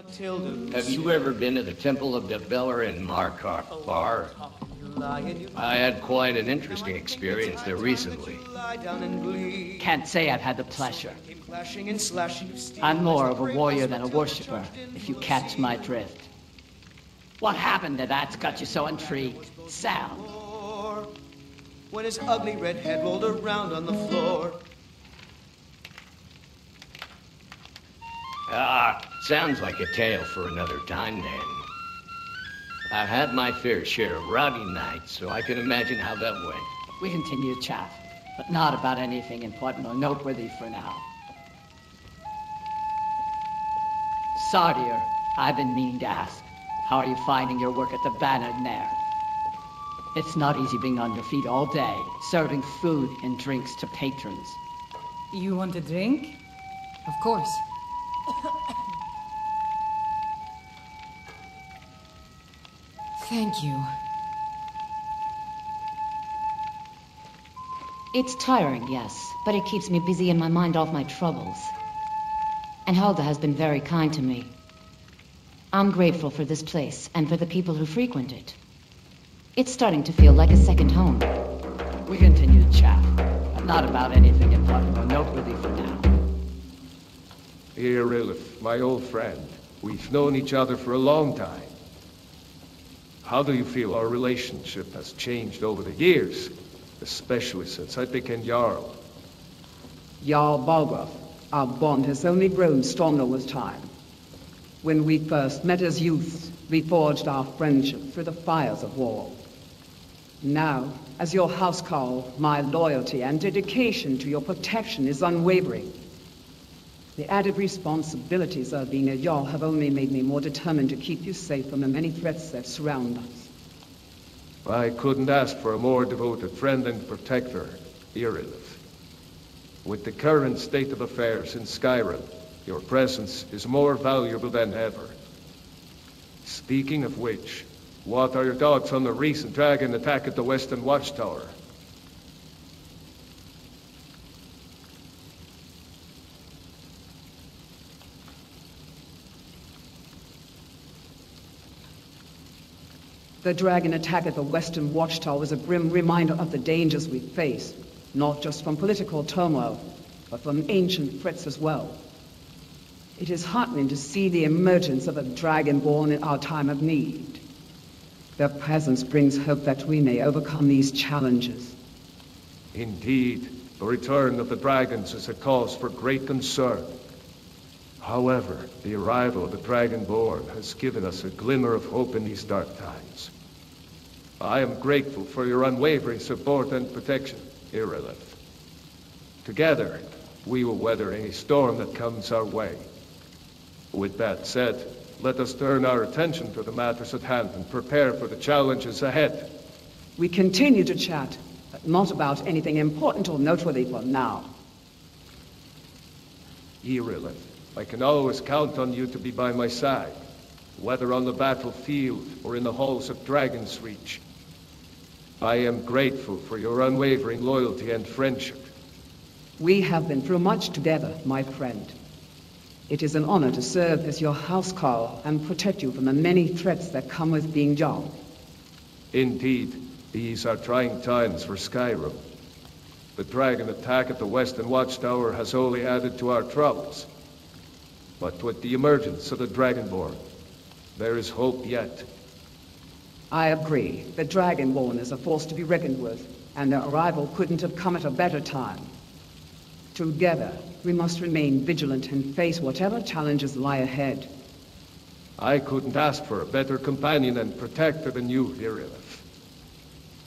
Have you ever been to the Temple of Dibella in Markarth Bar? I had quite an interesting experience there recently. Can't say I've had the pleasure. I'm more of a warrior than a worshipper, if you catch my drift. What happened to that's got you so intrigued? Sal. When his ugly red head rolled around on the floor. Ah, sounds like a tale for another time then. I've had my fair share of rowdy nights, so I can imagine how that went. We continue to chat, but not about anything important or noteworthy for now. Saadia, I've been meaning to ask, how are you finding your work at the Bannered Mare? It's not easy being on your feet all day, serving food and drinks to patrons. You want a drink? Of course. Thank you. It's tiring, yes, but it keeps me busy and my mind off my troubles. And Hulda has been very kind to me. I'm grateful for this place and for the people who frequent it. It's starting to feel like a second home. We continue to chat, but not about anything important or noteworthy for now. Irileth, my old friend. We've known each other for a long time. How do you feel our relationship has changed over the years? Especially since I became Jarl. Jarl Balgruuf, our bond has only grown stronger with time. When we first met as youths, we forged our friendship through the fires of war. Now, as your housecarl, my loyalty and dedication to your protection is unwavering. The added responsibilities of being a Jarl have only made me more determined to keep you safe from the many threats that surround us. I couldn't ask for a more devoted friend and protector, Irileth. With the current state of affairs in Skyrim, your presence is more valuable than ever. Speaking of which, what are your thoughts on the recent dragon attack at the Western Watchtower? The dragon attack at the Western Watchtower was a grim reminder of the dangers we face, not just from political turmoil, but from ancient threats as well. It is heartening to see the emergence of a dragonborn in our time of need. Their presence brings hope that we may overcome these challenges. Indeed, the return of the dragons is a cause for great concern. However, the arrival of the Dragonborn has given us a glimmer of hope in these dark times. I am grateful for your unwavering support and protection, Irileth. Together, we will weather any storm that comes our way. With that said, let us turn our attention to the matters at hand and prepare for the challenges ahead. We continue to chat, but not about anything important or noteworthy for now. Irileth, I can always count on you to be by my side, whether on the battlefield or in the halls of Dragon's Reach. I am grateful for your unwavering loyalty and friendship. We have been through much together, my friend. It is an honor to serve as your housecarl and protect you from the many threats that come with being Jarl. Indeed, these are trying times for Skyrim. The dragon attack at the Western Watchtower has only added to our troubles. But with the emergence of the Dragonborn, there is hope yet. I agree. The Dragonborn is a force to be reckoned with, and their arrival couldn't have come at a better time. Together, we must remain vigilant and face whatever challenges lie ahead. I couldn't ask for a better companion and protector than you, Irileth.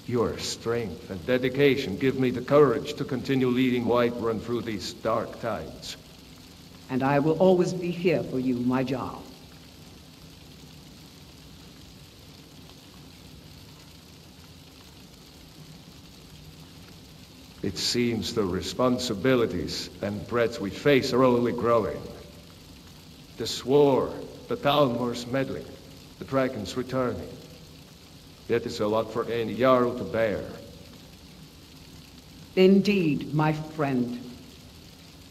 Your strength and dedication give me the courage to continue leading Whiterun through these dark times. And I will always be here for you, my Jarl. It seems the responsibilities and threats we face are only growing. The Swore, the Thalmor's meddling, the Dragon's returning. It is a lot for any Jarl to bear. Indeed, my friend.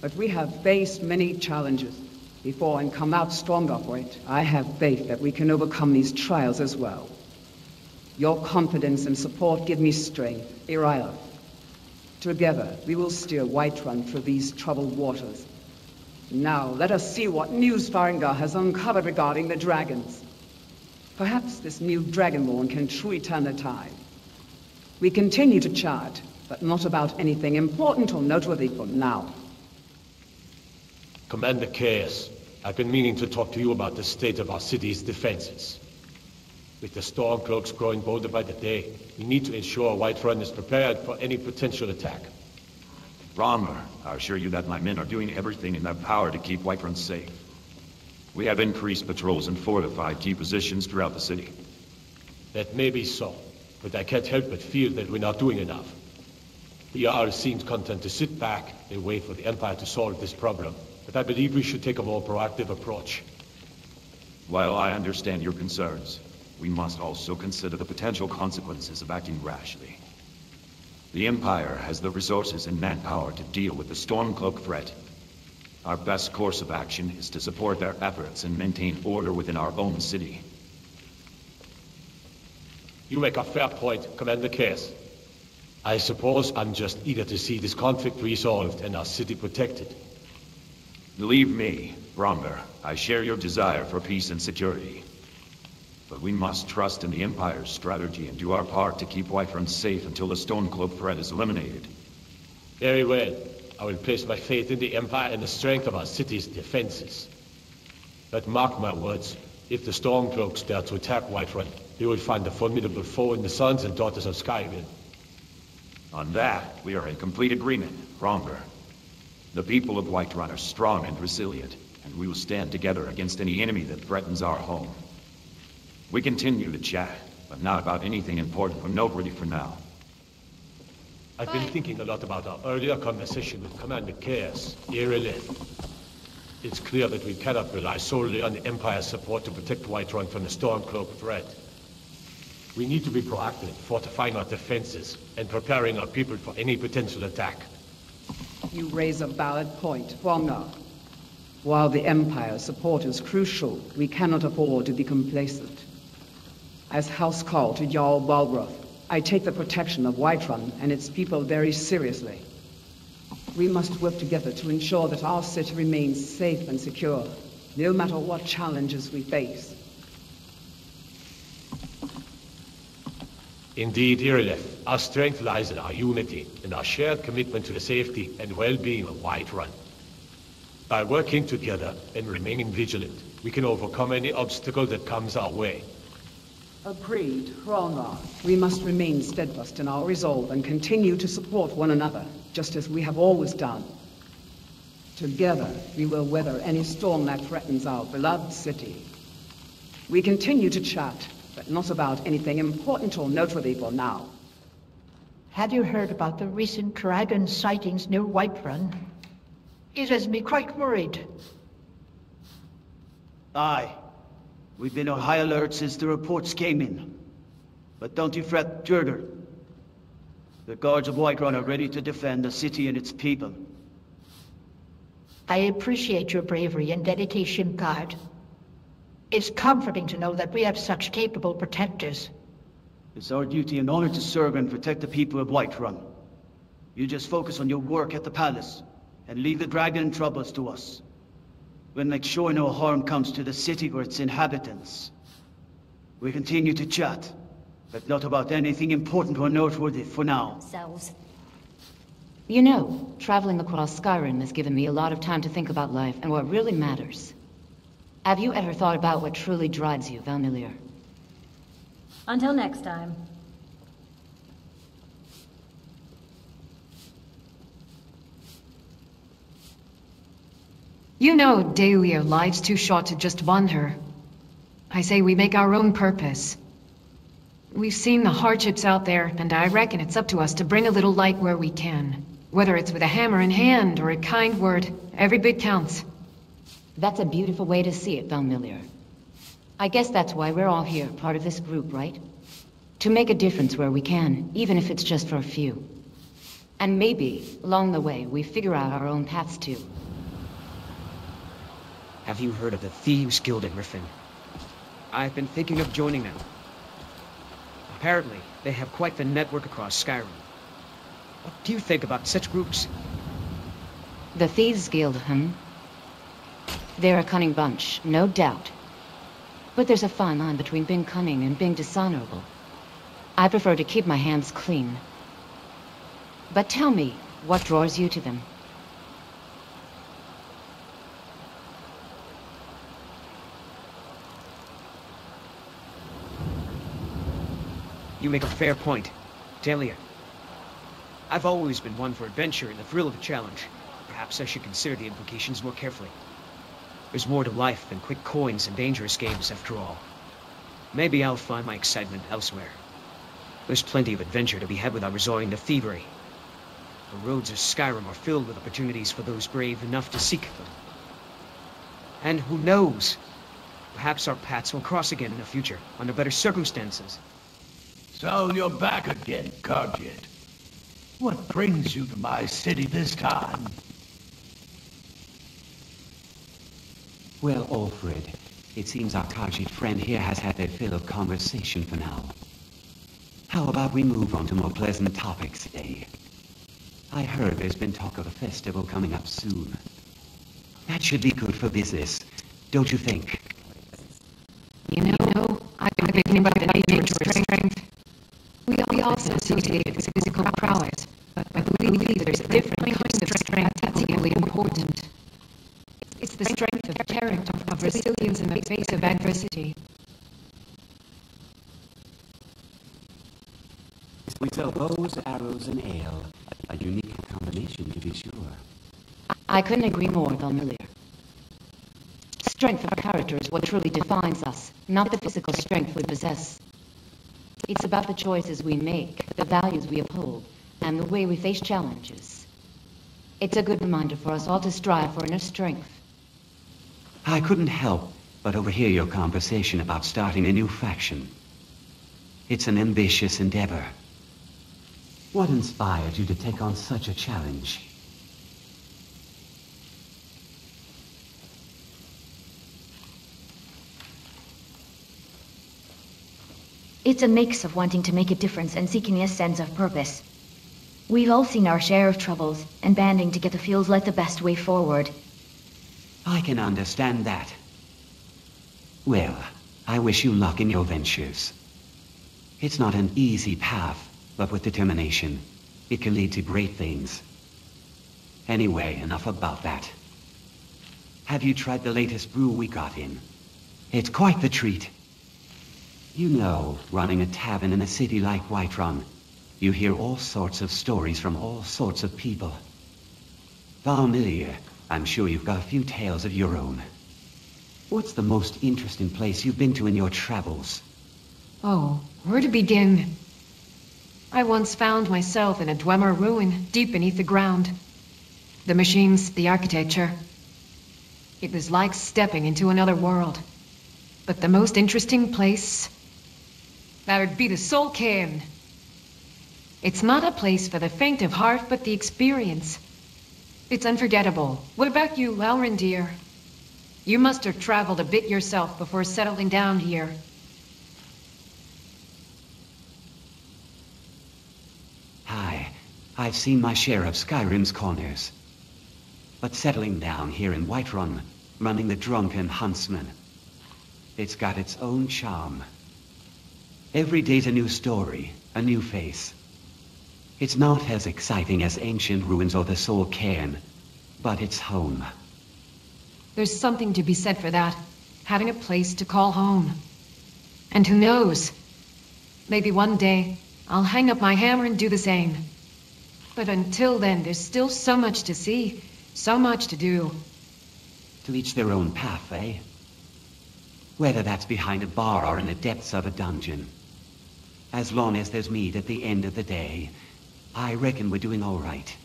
But we have faced many challenges, before and come out stronger for it. I have faith that we can overcome these trials as well. Your confidence and support give me strength, Irileth. Together, we will steer Whiterun through these troubled waters. Now, let us see what news Farengar has uncovered regarding the dragons. Perhaps this new Dragonborn can truly turn the tide. We continue to chart, but not about anything important or noteworthy for now. Commander Caius, I've been meaning to talk to you about the state of our city's defenses. With the Stormcloaks growing bolder by the day, we need to ensure Whiterun is prepared for any potential attack. Hrongar, I assure you that my men are doing everything in their power to keep Whiterun safe. We have increased patrols and fortified key positions throughout the city. That may be so, but I can't help but feel that we're not doing enough. The Jarl seems content to sit back and wait for the Empire to solve this problem, but I believe we should take a more proactive approach. While I understand your concerns, we must also consider the potential consequences of acting rashly. The Empire has the resources and manpower to deal with the Stormcloak threat. Our best course of action is to support their efforts and maintain order within our own city. You make a fair point, Commander Caius. I suppose I'm just eager to see this conflict resolved and our city protected. Believe me, Hrongar, I share your desire for peace and security. But we must trust in the Empire's strategy and do our part to keep Whiterun safe until the Stormcloak threat is eliminated. Very well. I will place my faith in the Empire and the strength of our city's defenses. But mark my words, if the Stormcloaks dare to attack Whiterun, they will find a formidable foe in the sons and daughters of Skyrim. On that, we are in complete agreement, Hrongar. The people of Whiterun are strong and resilient, and we will stand together against any enemy that threatens our home. We continue to chat, but not about anything important or noteworthy for now. I've been thinking a lot about our earlier conversation with Commander Caius, Irileth. It's clear that we cannot rely solely on the Empire's support to protect Whiterun from the Stormcloak threat. We need to be proactive, fortifying our defenses, and preparing our people for any potential attack. You raise a valid point, Hrongar. While the Empire's support is crucial, we cannot afford to be complacent. As housecarl to Jarl Balgruuf, I take the protection of Whiterun and its people very seriously. We must work together to ensure that our city remains safe and secure, no matter what challenges we face. Indeed, Irileth, our strength lies in our unity and our shared commitment to the safety and well-being of Whiterun. By working together and remaining vigilant, we can overcome any obstacle that comes our way. Agreed, Hrongar. We must remain steadfast in our resolve and continue to support one another, just as we have always done. Together, we will weather any storm that threatens our beloved city. We continue to chat, but not about anything important or noteworthy for now. Have you heard about the recent dragon sightings near Whiterun? It has me quite worried. Aye. We've been on high alert since the reports came in. But don't you fret, Gerda. The guards of Whiterun are ready to defend the city and its people. I appreciate your bravery and dedication, guard. It's comforting to know that we have such capable protectors. It's our duty and honor to serve and protect the people of Whiterun. You just focus on your work at the palace, and leave the dragon troubles to us. We'll make sure no harm comes to the city or its inhabitants. We continue to chat, but not about anything important or noteworthy for now. Selves. You know, traveling across Skyrim has given me a lot of time to think about life and what really matters. Have you ever thought about what truly drives you, Valmilier? Until next time. You know are life's too short to just wander. I say we make our own purpose. We've seen the hardships out there, and I reckon it's up to us to bring a little light where we can. Whether it's with a hammer in hand or a kind word, every bit counts. That's a beautiful way to see it, Valmilier. I guess that's why we're all here, part of this group, right? To make a difference where we can, even if it's just for a few. And maybe, along the way, we figure out our own paths too. Have you heard of the Thieves Guild in Riften? I've been thinking of joining them. Apparently, they have quite the network across Skyrim. What do you think about such groups? The Thieves Guild, hmm? They're a cunning bunch, no doubt. But there's a fine line between being cunning and being dishonorable. I prefer to keep my hands clean. But tell me, what draws you to them? You make a fair point. Delia. I've always been one for adventure and the thrill of a challenge. Perhaps I should consider the implications more carefully. There's more to life than quick coins and dangerous games, after all. Maybe I'll find my excitement elsewhere. There's plenty of adventure to be had without resorting to thievery. The roads of Skyrim are filled with opportunities for those brave enough to seek them. And who knows? Perhaps our paths will cross again in the future, under better circumstances. So you're back again, Khajiit. What brings you to my city this time? Well, Olfrid, it seems our Khajiit friend here has had their fill of conversation for now. How about we move on to more pleasant topics today? I heard there's been talk of a festival coming up soon. That should be good for business, don't you think? You know, I've been thinking about the nature of strength. We, also associate it with physical prowess, but I believe there's a different kinds of strength that's equally important. It's the strength of character, of resilience in the face of adversity. We sell bows, arrows, and ale. A unique combination, to be sure. I couldn't agree more, Valmilier. Strength of character is what truly defines us, not the physical strength we possess. It's about the choices we make, the values we uphold, and the way we face challenges. It's a good reminder for us all to strive for inner strength. I couldn't help but overhear your conversation about starting a new faction. It's an ambitious endeavor. What inspired you to take on such a challenge? It's a mix of wanting to make a difference and seeking a sense of purpose. We've all seen our share of troubles, and banding together feels like the best way forward. I can understand that. Well, I wish you luck in your ventures. It's not an easy path, but with determination, it can lead to great things. Anyway, enough about that. Have you tried the latest brew we got in? It's quite the treat. You know, running a tavern in a city like Whiterun, you hear all sorts of stories from all sorts of people. Valmilier, I'm sure you've got a few tales of your own. What's the most interesting place you've been to in your travels? Oh, where to begin? I once found myself in a Dwemer ruin, deep beneath the ground. The machines, the architecture. It was like stepping into another world. But the most interesting place... That would be the Soul Cairn. It's not a place for the faint of heart, but the experience. It's unforgettable. What about you, Elrindir? You must have traveled a bit yourself before settling down here. Hi. I've seen my share of Skyrim's corners. But settling down here in Whiterun, running the drunken huntsman, it's got its own charm. Every day's a new story, a new face. It's not as exciting as ancient ruins or the Soul Cairn, but it's home. There's something to be said for that. Having a place to call home. And who knows? Maybe one day, I'll hang up my hammer and do the same. But until then, there's still so much to see. So much to do. To each their own path, eh? Whether that's behind a bar or in the depths of a dungeon. As long as there's meat at the end of the day, I reckon we're doing all right.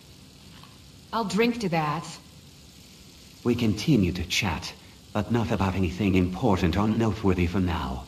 I'll drink to that. We continue to chat, but not about anything important or noteworthy for now.